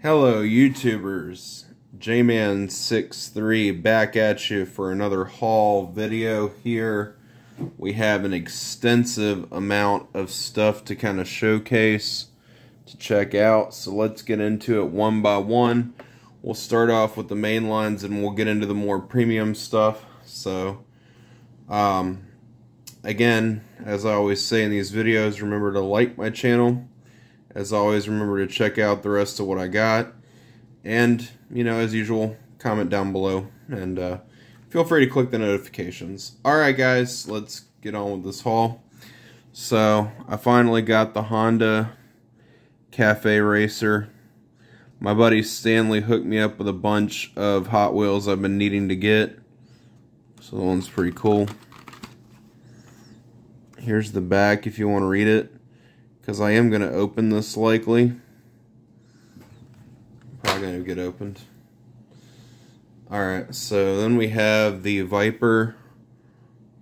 Hello, YouTubers. J-Man63 back at you for another haul video here. We have an extensive amount of stuff to kind of showcase, to check out. So let's get into it one by one. We'll start off with the main lines and we'll get into the more premium stuff. So, um, again, as I always say in these videos, remember to like my channel as always, remember to check out the rest of what I got. And, you know, as usual, comment down below. And uh, feel free to click the notifications. Alright, guys, let's get on with this haul. So, I finally got the Honda Cafe Racer. My buddy Stanley hooked me up with a bunch of Hot Wheels I've been needing to get. So, that one's pretty cool. Here's the back if you want to read it because I am going to open this likely. Probably going to get opened. Alright, so then we have the Viper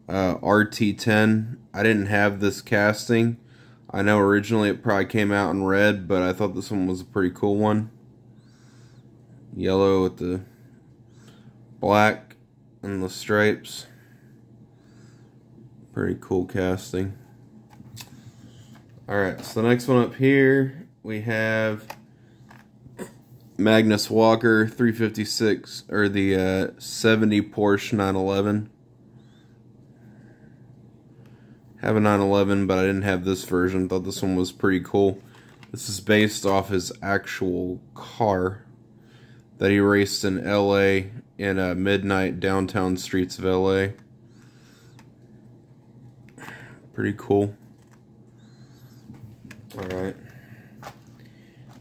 uh, RT10. I didn't have this casting. I know originally it probably came out in red, but I thought this one was a pretty cool one. Yellow with the black and the stripes. Pretty cool casting. Alright, so the next one up here, we have Magnus Walker 356, or the uh, 70 Porsche 911. Have a 911, but I didn't have this version. Thought this one was pretty cool. This is based off his actual car that he raced in LA in uh, midnight downtown streets of LA. Pretty cool. Alright.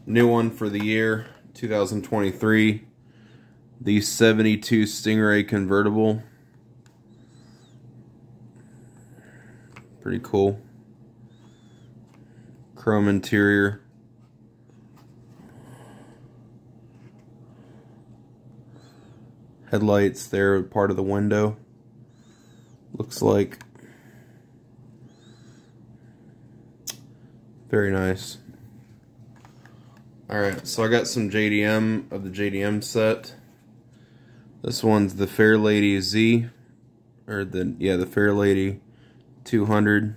New one for the year 2023. The 72 Stingray convertible. Pretty cool. Chrome interior. Headlights there, part of the window. Looks like Very nice. Alright, so I got some JDM of the JDM set. This one's the Fair Lady Z, or the, yeah, the Fair Lady 200.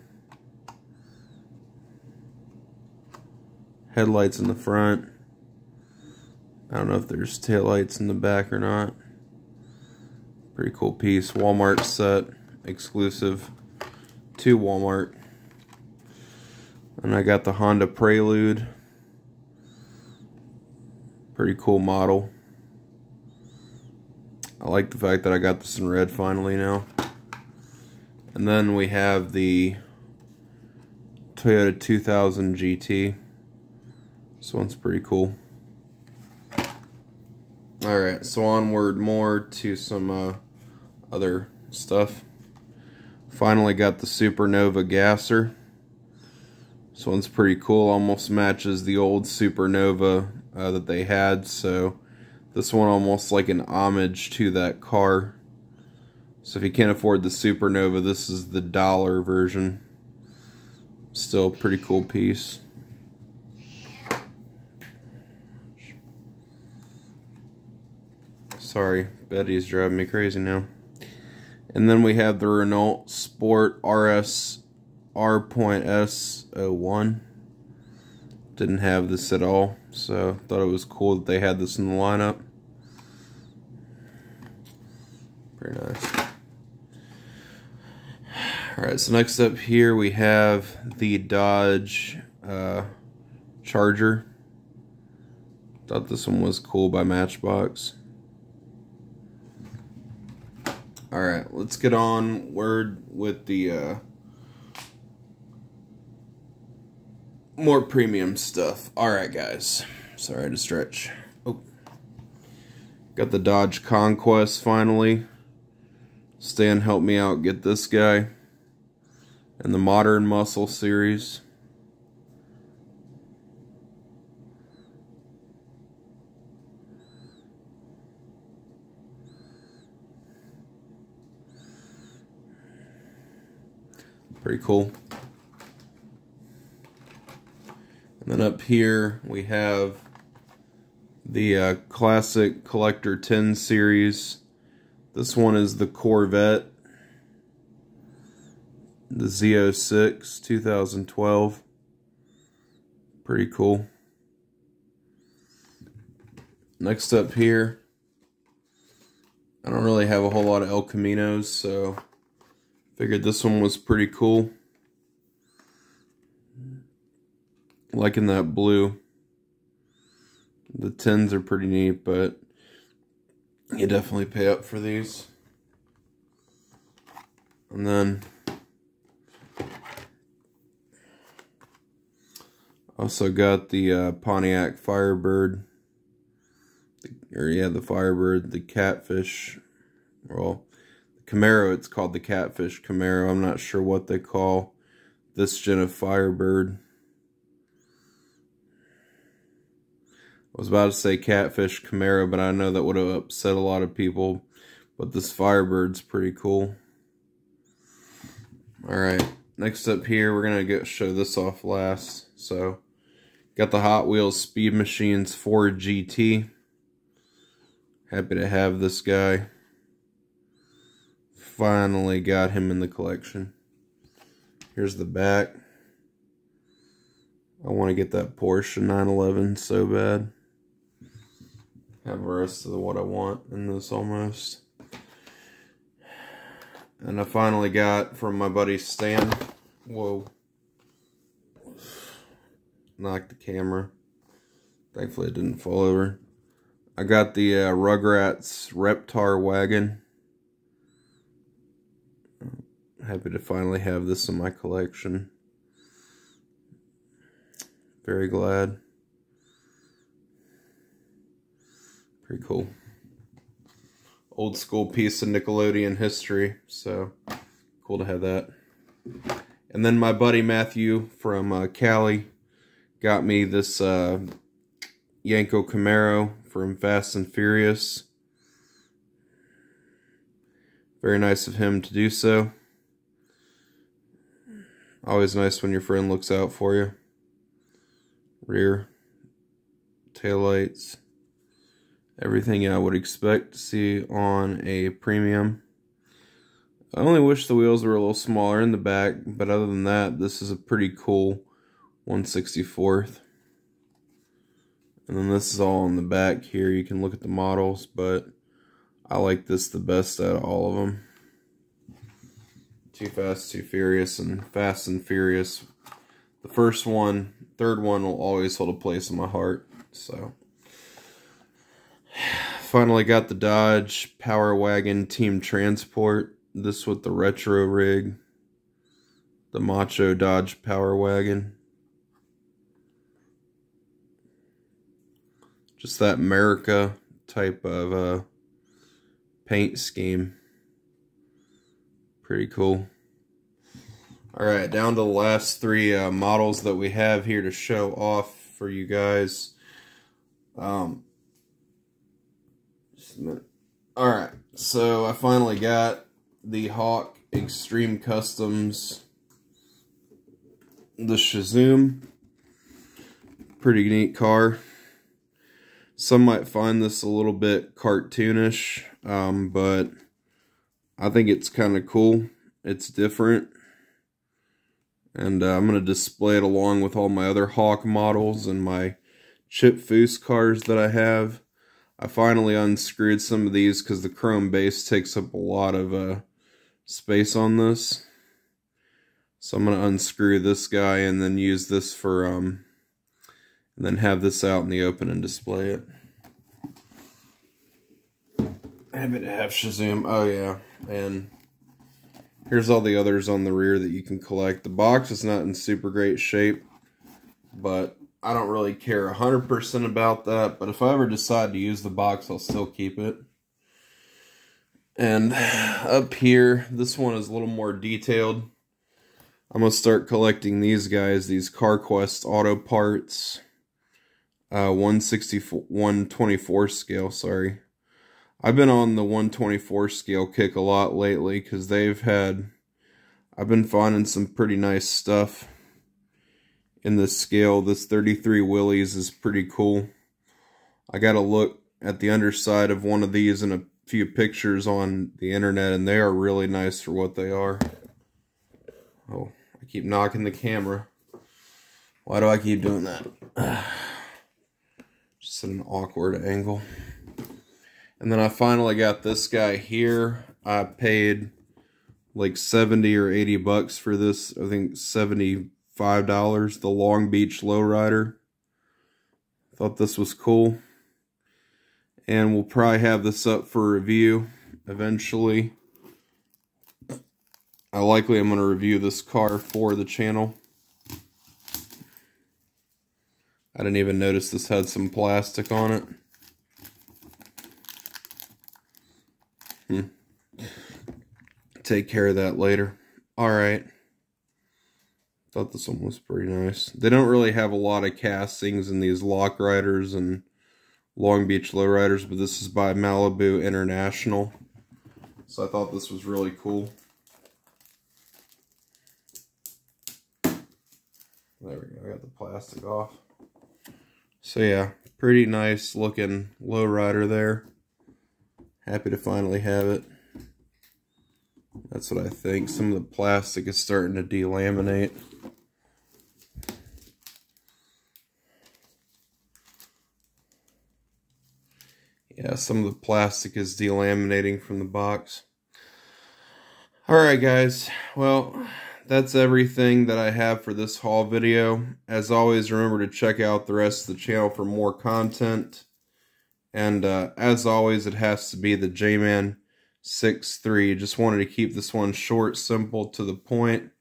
Headlights in the front. I don't know if there's taillights in the back or not. Pretty cool piece. Walmart set, exclusive to Walmart. And I got the Honda Prelude. Pretty cool model. I like the fact that I got this in red finally now. And then we have the Toyota 2000 GT. This one's pretty cool. Alright, so onward more to some uh, other stuff. Finally got the Supernova Gasser. This one's pretty cool, almost matches the old Supernova uh, that they had, so this one almost like an homage to that car. So if you can't afford the Supernova, this is the dollar version. Still pretty cool piece. Sorry, Betty's driving me crazy now. And then we have the Renault Sport RS R.S01. Didn't have this at all, so thought it was cool that they had this in the lineup. Very nice. Alright, so next up here we have the Dodge uh, Charger. Thought this one was cool by Matchbox. Alright, let's get on word with the uh, more premium stuff. Alright, guys. Sorry to stretch. Oh. Got the Dodge Conquest finally. Stan helped me out get this guy. And the Modern Muscle series. Pretty cool. And then up here we have the uh, classic collector 10 series. This one is the Corvette, the Z06 2012. Pretty cool. Next up here, I don't really have a whole lot of El Caminos, so figured this one was pretty cool. Liking that blue. The tins are pretty neat, but you definitely pay up for these. And then also got the uh, Pontiac Firebird. The, or yeah, the Firebird, the Catfish. Well, the Camaro, it's called the Catfish Camaro. I'm not sure what they call this gen of Firebird. I was about to say Catfish Camaro, but I know that would have upset a lot of people. But this Firebird's pretty cool. Alright, next up here, we're going to get show this off last. So, got the Hot Wheels Speed Machines 4 GT. Happy to have this guy. Finally got him in the collection. Here's the back. I want to get that Porsche 911 so bad have the rest of what I want in this almost. And I finally got from my buddy Stan. Whoa. Knocked the camera. Thankfully it didn't fall over. I got the uh, Rugrats Reptar wagon. Happy to finally have this in my collection. Very glad. Pretty cool. Old school piece of Nickelodeon history, so cool to have that. And then my buddy Matthew from uh, Cali got me this uh, Yenko Camaro from Fast and Furious. Very nice of him to do so. Always nice when your friend looks out for you. Rear, tail lights everything I would expect to see on a premium. I only wish the wheels were a little smaller in the back, but other than that, this is a pretty cool 164th. And then this is all on the back here. You can look at the models, but I like this the best out of all of them. Too Fast, Too Furious, and Fast and Furious. The first one, third one will always hold a place in my heart. So finally got the Dodge Power Wagon Team Transport. This with the retro rig. The Macho Dodge Power Wagon. Just that America type of uh, paint scheme. Pretty cool. Alright, down to the last three uh, models that we have here to show off for you guys. Um, Alright, so I finally got the Hawk Extreme Customs, the Chezoom. Pretty neat car. Some might find this a little bit cartoonish, um, but I think it's kind of cool. It's different. And uh, I'm going to display it along with all my other Hawk models and my Chip Foose cars that I have. I finally unscrewed some of these because the chrome base takes up a lot of uh, space on this. So I'm going to unscrew this guy and then use this for, um, and then have this out in the open and display it. Have it have Shazam. Oh yeah, and here's all the others on the rear that you can collect. The box is not in super great shape, but I don't really care 100% about that, but if I ever decide to use the box, I'll still keep it. And up here, this one is a little more detailed. I'm going to start collecting these guys, these CarQuest auto parts. Uh, 164, 124 scale, sorry. I've been on the 124 scale kick a lot lately because they've had, I've been finding some pretty nice stuff in this scale. This 33 Willys is pretty cool. I got to look at the underside of one of these in a few pictures on the internet, and they are really nice for what they are. Oh, I keep knocking the camera. Why do I keep doing that? Just at an awkward angle. And then I finally got this guy here. I paid like 70 or 80 bucks for this. I think $75. The Long Beach Lowrider. Thought this was cool. And we'll probably have this up for review eventually. I likely am going to review this car for the channel. I didn't even notice this had some plastic on it. Hmm. Take care of that later. Alright. Thought this one was pretty nice. They don't really have a lot of castings in these Lock Riders and Long Beach Lowriders, but this is by Malibu International. So I thought this was really cool. There we go, I got the plastic off. So yeah, pretty nice looking lowrider there. Happy to finally have it. That's what I think. Some of the plastic is starting to delaminate. Yeah, some of the plastic is delaminating from the box. Alright guys, well, that's everything that I have for this haul video. As always, remember to check out the rest of the channel for more content. And uh, as always, it has to be the J-Man 6-3. Just wanted to keep this one short, simple, to the point.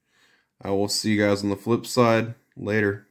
I will see you guys on the flip side. Later.